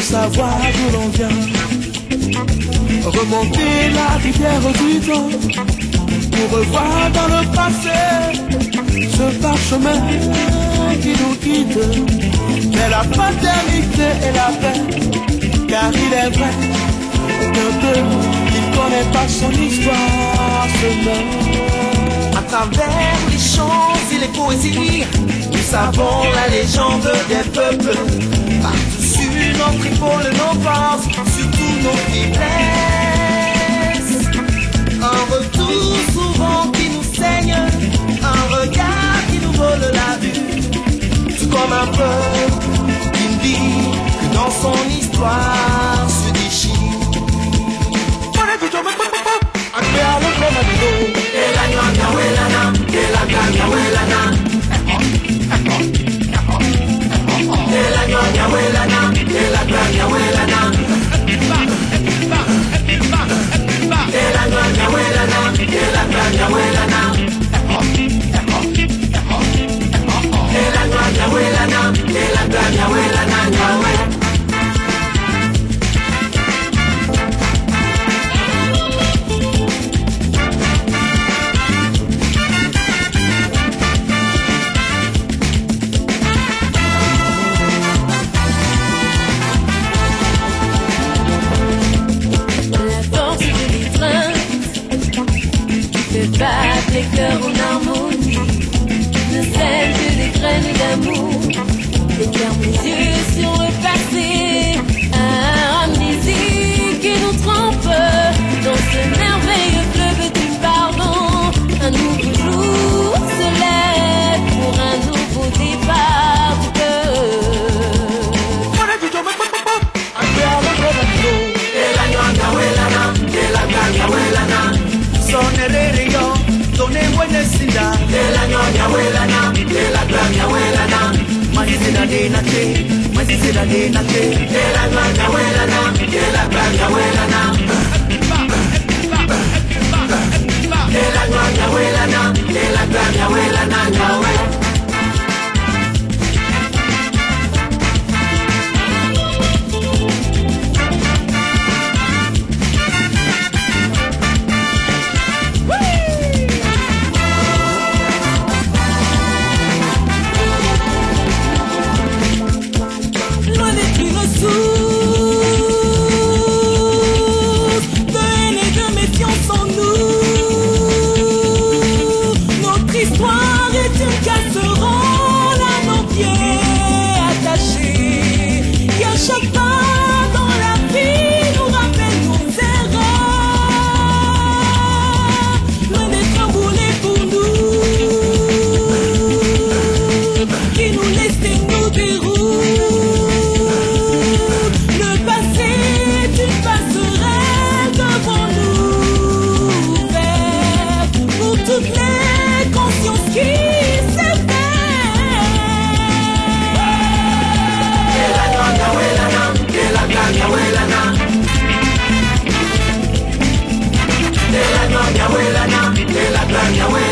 savoir d'où l'on vient. Remonter la rivière du temps pour revoir dans le passé ce parchemin qui nous quitte. Mais la paternité et la paix, car il est vrai que d'eux qui ne connaît pas son histoire se meurt. À travers les chants et les poésies, nous savons la légende des peuples. La yo Tone wene sinda Tela nyonya welana Tela gramya welana Mazizina dena te Mazizina dena te Tela nyonya wspaniałe